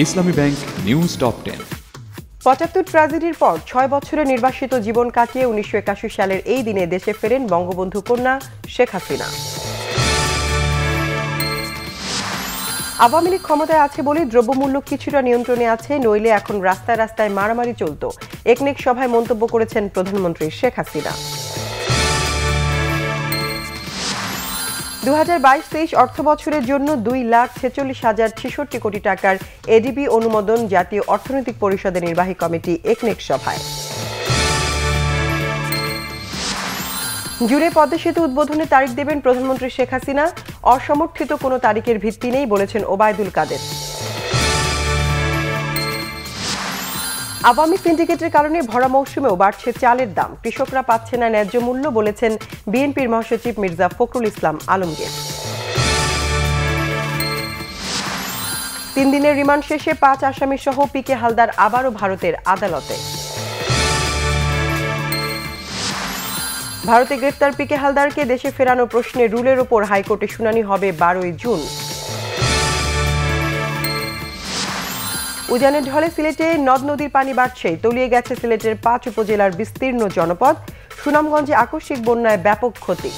ইসলামী bank news top ten. পঁচাত্তর ট্র্যাজেডির পর ছয় বছরের নির্বাসিত জীবন কাটিয়ে উনিশশো একাশি সালের এই দিনে দেশে ফেরেন বঙ্গবন্ধু কন্যা শেখ হাসিনা। আওয়ামী লীগ ক্ষমতায় আছে বলে দ্রব্যমূল্য কিছুটা নিয়ন্ত্রণে আছে, নইলে এখন রাস্তায় রাস্তায় মারামারি চলত। একনেক সভায় মন্তব্য করেছেন প্রধানমন্ত্রী শেখ হাসিনা। দু হাজার বাইশ তেইশ অর্থ বছরের জন্য দুই লাখ ছেচল্লিশ হাজার ছেষট্টি কোটি টাকার এডিবি অনুমোদন জাতীয় অর্থনৈতিক পরিষদের নির্বাহী কমিটি একনেক সভায়। জুড়ে পদ্মা সেতু উদ্বোধনের তারিখ দেবেন প্রধানমন্ত্রী শেখ হাসিনা। অসমর্থিত কোনো তারিখের ভিত্তি নেই বলেছেন ওবায়দুল কাদের। আওয়ামী সিন্ডিকেটের কারণে ভরা মৌসুমেও বাড়ছে চালের দাম। কৃষকরা পাচ্ছে না ন্যায্য মূল্য বলেছেন বিএনপির মহাসচিব মির্জা ফখরুল ইসলাম আলমগীর। তিন দিনের রিমান্ড শেষে পাঁচ আসামি সহ পিকে হালদার আবারও ভারতের আদালতে। ভারতে গ্রেপ্তার পিকে হালদারকে দেশে ফেরানো প্রশ্নে রুলের ওপর হাইকোর্টে শুনানি হবে বারোই জুন। উজানের ঢলে সিলেটে নদ নদীর পানি বাড়ছে। তলিয়ে গেছে সিলেটের পাঁচ উপজেলার বিস্তীর্ণ জনপদ। সুনামগঞ্জে আকস্মিক বন্যায় ব্যাপক ক্ষতি।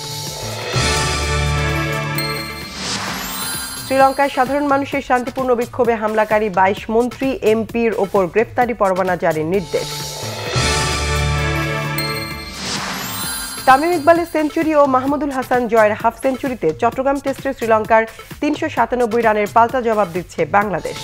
শ্রীলঙ্কায় সাধারণ মানুষের শান্তিপূর্ণ বিক্ষোভে হামলাকারী বাইশ মন্ত্রী, এমপির ওপর গ্রেপ্তারি পরোয়ানা জারির নির্দেশ। তামিম ইকবালের সেঞ্চুরি ও মাহমুদুল হাসান জয়ের হাফ সেঞ্চুরিতে চট্টগ্রাম টেস্টে শ্রীলঙ্কার তিনশো সাতানব্বই রানের পাল্টা জবাব দিচ্ছে বাংলাদেশ।